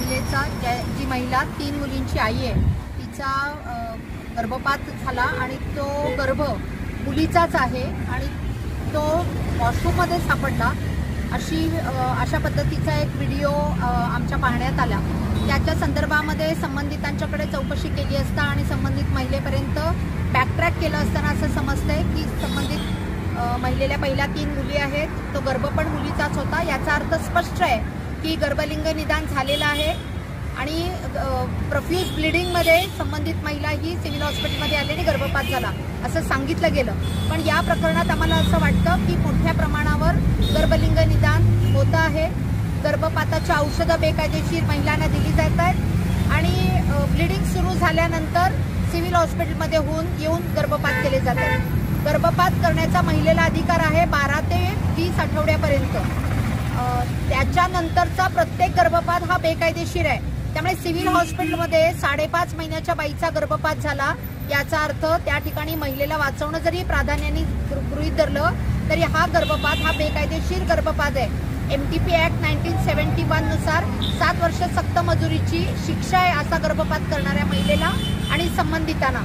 महिला तीन मुलींची आई आहे तिचा गर्भपात झाला आणि तो गर्भ मुलीचाच आहे आणि तो वॉशरूममध्ये सापडला अशी अशा पद्धतीचा एक व्हिडिओ आमच्या पाहण्यात आला. त्याच्या संदर्भामध्ये संबंधितांच्याकडे चौकशी केली असता आणि संबंधित महिलेपर्यंत बॅकट्रॅक केलं असताना असं समजतंय की संबंधित महिलेल्या पहिल्या तीन मुली आहेत तो गर्भ पण मुलीचाच होता याचा अर्थ स्पष्ट आहे. की गर्भलिंग निदान झालेलं आहे. आणि प्रफ्यूज ब्लिडिंगमध्ये संबंधित महिला ही सिव्हिल हॉस्पिटलमध्ये आल्याने गर्भपात झाला असं सांगितलं गेलं. पण या प्रकरणात आम्हाला असं वाटतं की मोठ्या प्रमाणावर गर्भलिंग निदान होतं आहे. गर्भपाताची औषधं बेकायदेशीर महिलांना दिली जात आहेत. आणि ब्लिडिंग सुरू झाल्यानंतर सिव्हिल हॉस्पिटलमध्ये होऊन येऊन गर्भपात केले जात आहेत. गर्भपात करण्याचा महिलेला अधिकार आहे बारा ते वीस आठवड्यापर्यंत. त्याच्यानंतरचा प्रत्येक गर्भपात हा बेकायदेशीर आहे. त्यामुळे सिव्हिल हॉस्पिटलमध्ये साडेपाच महिन्याच्या बाईचा गर्भपात झाला याचा अर्थ त्या ठिकाणी महिलेला वाचवणं जरी प्राधान्याने गृहित गृहीत धरलं तरी हा गर्भपात हा बेकायदेशीर गर्भपात आहे. M T P act nineteen seventy वननुसार सात वर्ष सक्त मजुरीची शिक्षा आहे असा गर्भपात करणाऱ्या महिलेला आणि संबंधितांना.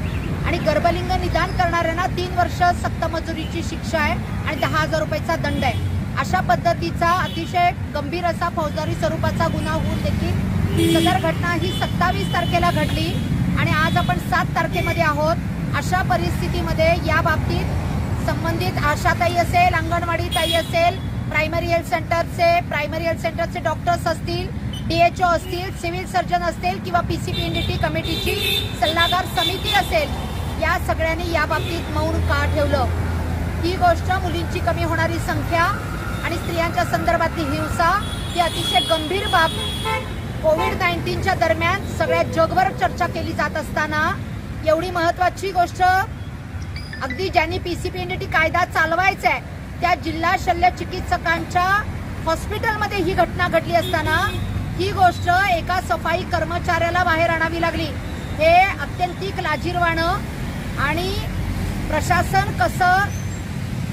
आणि गर्भलिंग निदान करणाऱ्यांना तीन वर्ष सक्त मजुरीची शिक्षा आहे आणि दहा हजार रुपयाचा दंड आहे. अशा पद्धतीचा अतिशय गंभीर असा फौजदारी स्वरूपाचा गुन्हा होऊन देखील सदर घटना ही सत्तावीस तारखेला घडली आणि आज आपण सात तारखेमध्ये आहोत. अशा परिस्थितीमध्ये या बाबतीत संबंधित आशाताई असेल अंगणवाडी ताई असेल प्रायमरी हेल्थ सेंटरचे प्रायमरी हेल्थ सेंटरचे डॉक्टर्स असतील डीएचओ असतील सिव्हिल सर्जन असतील किंवा पीसीपीएनडीटी कमिटीची सल्लागार समिती असेल या सगळ्यांनी या बाबतीत मौन का ठेवलं? ही गोष्ट मुलींची कमी होणारी संख्या आणि स्त्रियांच्या संदर्भातली हिंसा ही अतिशय गंभीर बाब कोविड नाईन्टीनच्या दरम्यान सगळ्या जगभर चर्चा केली जात असताना एवढी महत्वाची गोष्ट अगदी ज्यांनी पीसीपीएनडीटी कायदा चालवायचा आहे त्या जिल्हा शल्य चिकित्सकांच्या हॉस्पिटलमध्ये ही घटना घडली असताना ही गोष्ट एका सफाई कर्मचाऱ्याला बाहेर आणावी लागली. हे अत्यंतिक लाजीरवाणं आणि प्रशासन कसं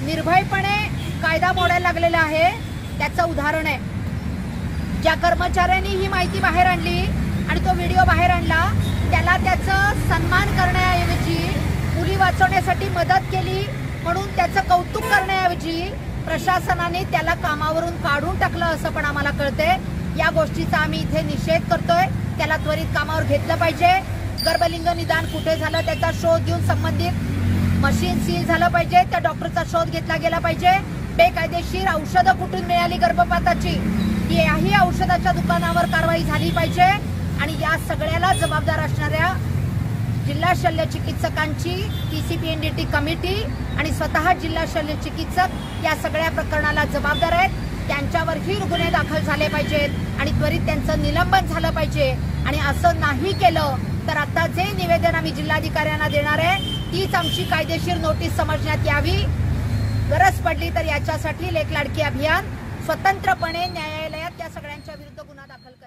निर्भयपणे कायदा मोडायला लागलेला आहे. त्याचं उदाहरण आहे. ज्या कर्मचाऱ्यांनी ही माहिती बाहेर आणली आणि तो व्हिडिओ बाहेर आणला त्याला त्याचं सन्मान करण्याऐवजी मुली वाचवण्यासाठी मदत केली म्हणून त्याचं कौतुक करण्याऐवजी प्रशासनाने त्याला कामावरून काढून टाकलं असं पण आम्हाला कळतंय. या गोष्टीचा आम्ही इथे निषेध करतोय. त्याला त्वरित कामावर घेतलं पाहिजे. गर्भलिंग निदान कुठे झालं त्याचा शोध घेऊन संबंधित मशीन सील झालं पाहिजे. त्या डॉक्टरचा शोध घेतला गेला पाहिजे. बेकायदेशीर औषधं कुठून मिळाली गर्भपाताची? याही औषधाच्या दुकानावर कारवाई झाली पाहिजे. आणि या सगळ्याला जबाबदार असणाऱ्या जिल्हा शल्य चिकित्सकांची पीसीपीएनडीटी कमिटी आणि स्वतः जिल्हा शल्य चिकित्सक या सगळ्या प्रकरणाला जबाबदार आहेत. त्यांच्यावरही गुन्हे दाखल झाले पाहिजेत आणि त्वरित त्यांचं निलंबन झालं पाहिजे. आणि असं नाही केलं तर आता जे निवेदन आम्ही जिल्हाधिकाऱ्यांना देणार आहे तीच आमची कायदेशीर नोटीस समजण्यात यावी. पडली तर याच्यासाठी लेख लाडकी अभियान स्वतंत्रपणे न्यायालयात त्या सगळ्यांच्या विरुद्ध गुन्हा दाखल